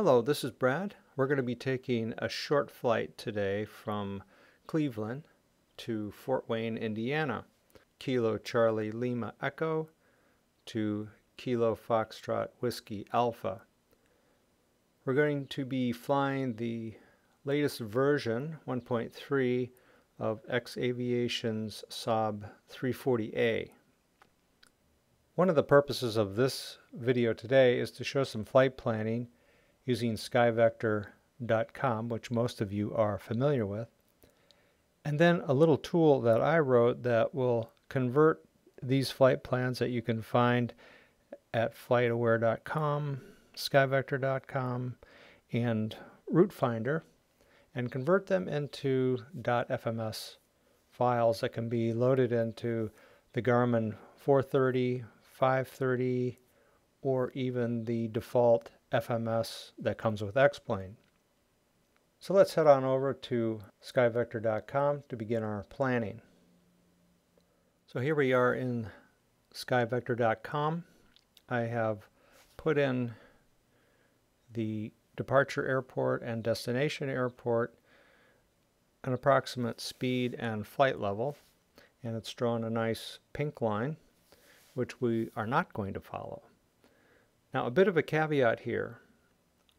Hello, this is Brad. We're going to be taking a short flight today from Cleveland to Fort Wayne, Indiana. Kilo Charlie Lima Echo to Kilo Foxtrot Whiskey Alpha. We're going to be flying the latest version, 1.3, of X Aviation's Saab 340A. One of the purposes of this video today is to show some flight planning using skyvector.com, which most of you are familiar with. And then a little tool that I wrote that will convert these flight plans that you can find at flightaware.com, skyvector.com, and RouteFinder, and convert them into .fms files that can be loaded into the Garmin 430, 530, or even the default FMS that comes with X-Plane. So let's head on over to skyvector.com to begin our planning. So here we are in skyvector.com. I have put in the departure airport and destination airport, an approximate speed and flight level, and it's drawn a nice pink line, which we are not going to follow. Now a bit of a caveat here.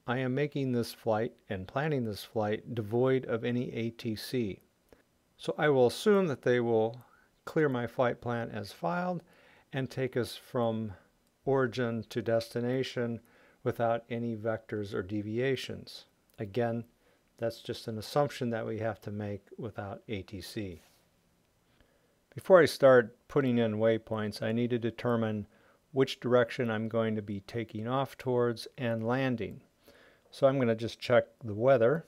I am making this flight and planning this flight devoid of any ATC. So I will assume that they will clear my flight plan as filed and take us from origin to destination without any vectors or deviations. Again, that's just an assumption that we have to make without ATC. Before I start putting in waypoints, I need to determine which direction I'm going to be taking off towards and landing. So I'm going to just check the weather,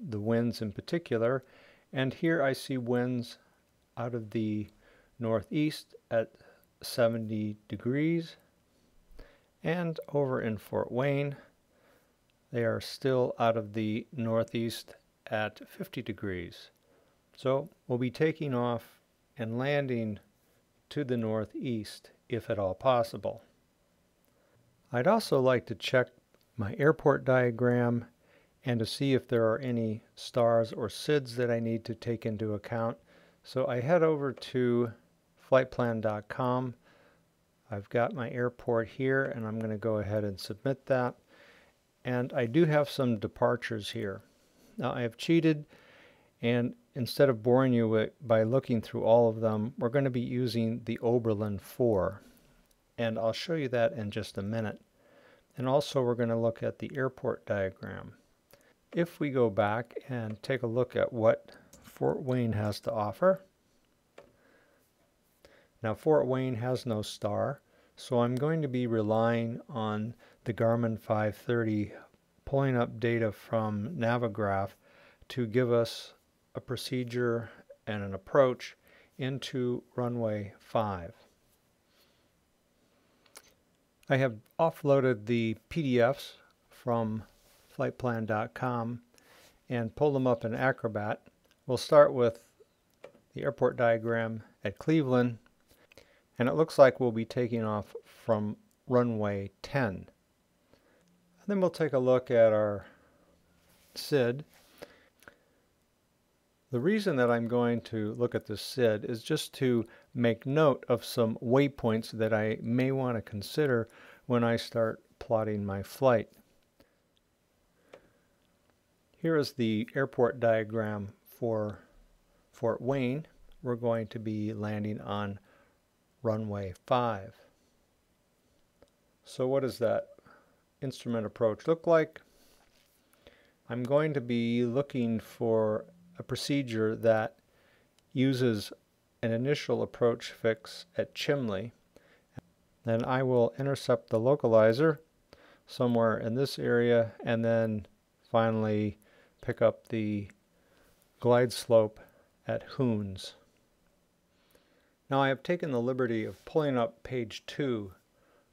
the winds in particular, and here I see winds out of the northeast at 70 degrees and over in Fort Wayne they are still out of the northeast at 50 degrees. So we'll be taking off and landing to the northeast if at all possible. I'd also like to check my airport diagram and to see if there are any stars or SIDS that I need to take into account. So I head over to flightplan.com. I've got my airport here and I'm going to go ahead and submit that. And I do have some departures here. Now I have cheated and instead of boring you by looking through all of them, we're going to be using the Oberlin 4. And I'll show you that in just a minute. And also we're going to look at the airport diagram. If we go back and take a look at what Fort Wayne has to offer. Now Fort Wayne has no star, so I'm going to be relying on the Garmin 530 pulling up data from Navigraph to give us a procedure and an approach into runway 5. I have offloaded the PDFs from flightplan.com and pulled them up in Acrobat. We'll start with the airport diagram at Cleveland and it looks like we'll be taking off from runway 10. And then we'll take a look at our SID the reason that I'm going to look at this SID is just to make note of some waypoints that I may want to consider when I start plotting my flight. Here is the airport diagram for Fort Wayne. We're going to be landing on runway 5. So what does that instrument approach look like? I'm going to be looking for a procedure that uses an initial approach fix at Chimley. Then I will intercept the localizer somewhere in this area and then finally pick up the glide slope at Hoons. Now I have taken the liberty of pulling up page 2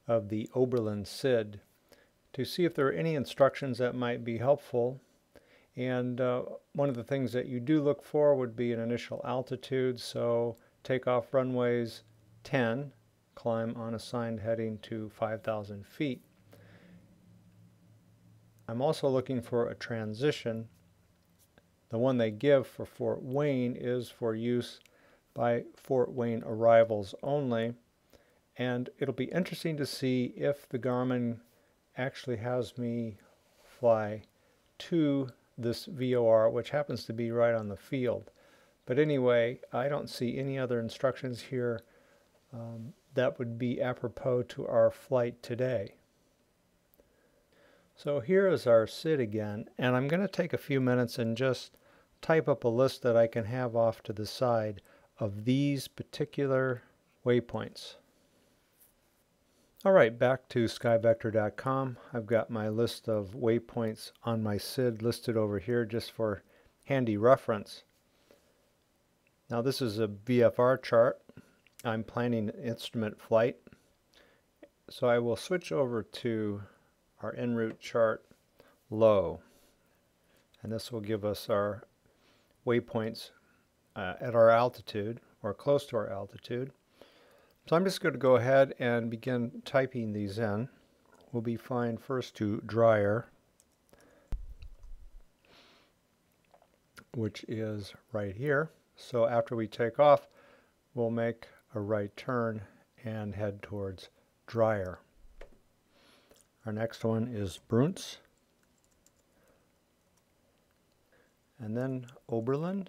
of the Oberlin SID to see if there are any instructions that might be helpful and uh, one of the things that you do look for would be an initial altitude. So take off runways 10, climb on assigned heading to 5,000 feet. I'm also looking for a transition. The one they give for Fort Wayne is for use by Fort Wayne arrivals only. And it'll be interesting to see if the Garmin actually has me fly to this VOR, which happens to be right on the field. But anyway, I don't see any other instructions here um, that would be apropos to our flight today. So here is our SID again, and I'm going to take a few minutes and just type up a list that I can have off to the side of these particular waypoints. Alright, back to skyvector.com. I've got my list of waypoints on my SID listed over here just for handy reference. Now this is a VFR chart. I'm planning instrument flight. So I will switch over to our en route chart low. And this will give us our waypoints uh, at our altitude or close to our altitude. So I'm just going to go ahead and begin typing these in. We'll be fine first to dryer, which is right here. So after we take off, we'll make a right turn and head towards dryer. Our next one is Bruntz. And then Oberlin,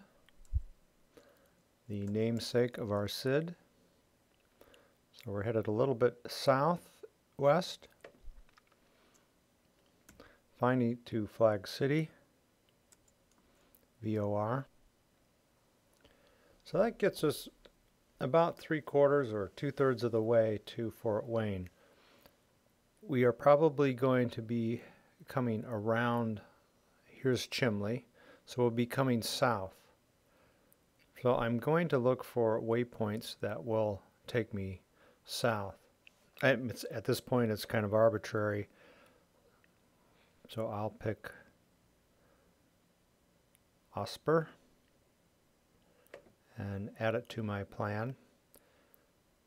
the namesake of our SID. So we're headed a little bit southwest, finally to Flag City, VOR. So that gets us about three quarters or two thirds of the way to Fort Wayne. We are probably going to be coming around, here's Chimley, so we'll be coming south. So I'm going to look for waypoints that will take me south. It's, at this point, it's kind of arbitrary. So I'll pick Osper and add it to my plan.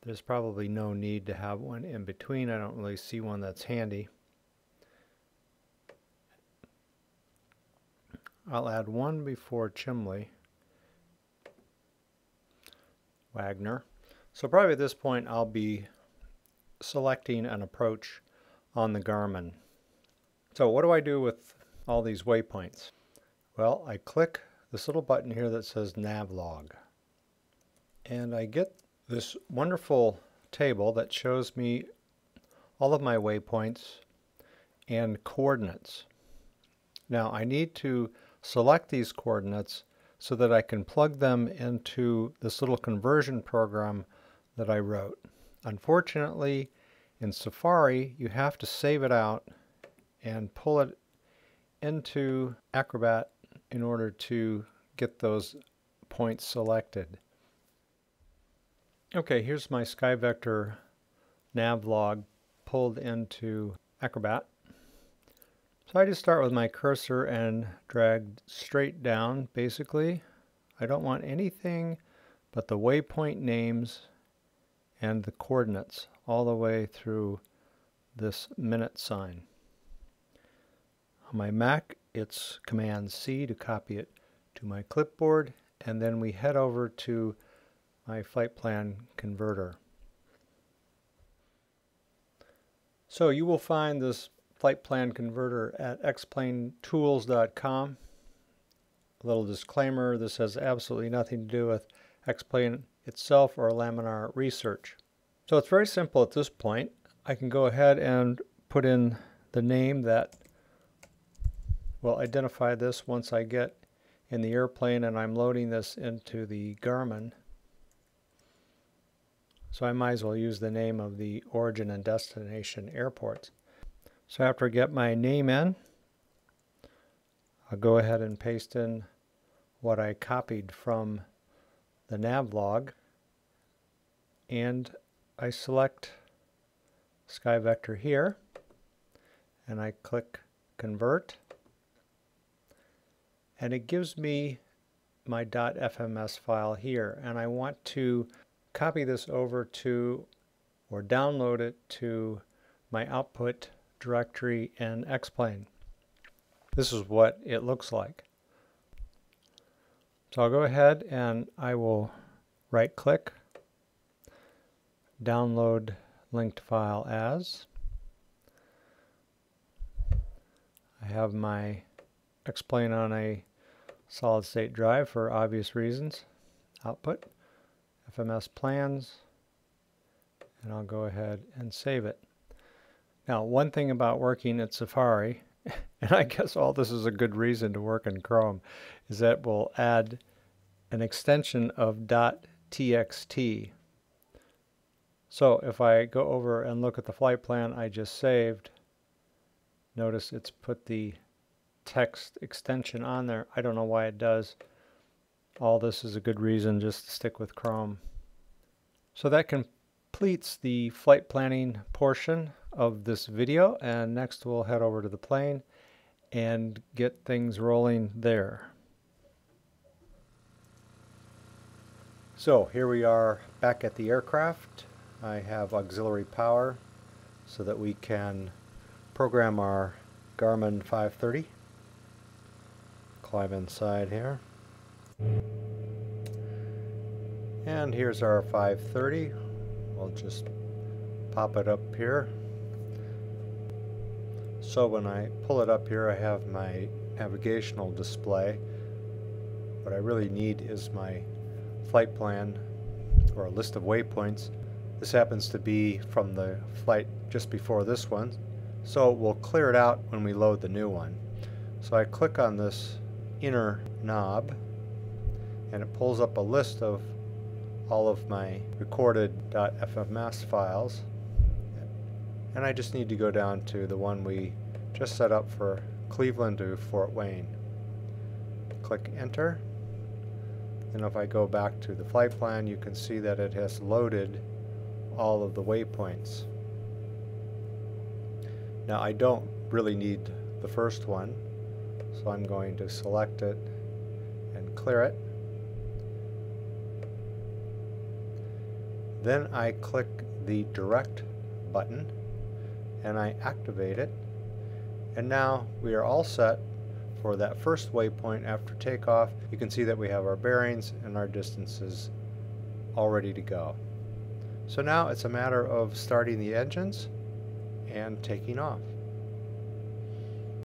There's probably no need to have one in between. I don't really see one that's handy. I'll add one before Chimley. Wagner. So probably at this point I'll be selecting an approach on the Garmin. So what do I do with all these waypoints? Well, I click this little button here that says Navlog. And I get this wonderful table that shows me all of my waypoints and coordinates. Now I need to select these coordinates so that I can plug them into this little conversion program that I wrote. Unfortunately, in Safari, you have to save it out and pull it into Acrobat in order to get those points selected. Okay, here's my SkyVector navlog pulled into Acrobat. So I just start with my cursor and drag straight down, basically. I don't want anything but the waypoint names and the coordinates all the way through this minute sign. On my Mac, it's Command C to copy it to my clipboard, and then we head over to my flight plan converter. So you will find this flight plan converter at xplanetools.com. A little disclaimer, this has absolutely nothing to do with X-Plane itself or laminar research. So it's very simple at this point. I can go ahead and put in the name that will identify this once I get in the airplane and I'm loading this into the Garmin. So I might as well use the name of the origin and destination airports. So after I get my name in, I'll go ahead and paste in what I copied from the navlog and I select SkyVector here and I click convert and it gives me my .fms file here and I want to copy this over to or download it to my output directory in X-Plane. this is what it looks like. So I'll go ahead and I will right click, download linked file as. I have my X-Plane on a solid state drive for obvious reasons. Output, FMS plans, and I'll go ahead and save it. Now, one thing about working at Safari, and I guess all this is a good reason to work in Chrome, is that we'll add an extension of .txt. So if I go over and look at the flight plan I just saved, notice it's put the text extension on there. I don't know why it does. All this is a good reason just to stick with Chrome. So that completes the flight planning portion of this video and next we'll head over to the plane and get things rolling there. So here we are back at the aircraft. I have auxiliary power so that we can program our Garmin 530. Climb inside here. And here's our 530. We'll just pop it up here. So when I pull it up here I have my navigational display. What I really need is my flight plan or a list of waypoints. This happens to be from the flight just before this one, so we'll clear it out when we load the new one. So I click on this inner knob and it pulls up a list of all of my recorded .fms files and I just need to go down to the one we just set up for Cleveland to Fort Wayne. Click enter and if I go back to the flight plan, you can see that it has loaded all of the waypoints. Now I don't really need the first one, so I'm going to select it and clear it. Then I click the direct button and I activate it. And now we are all set for that first waypoint after takeoff, you can see that we have our bearings and our distances all ready to go. So now it's a matter of starting the engines and taking off.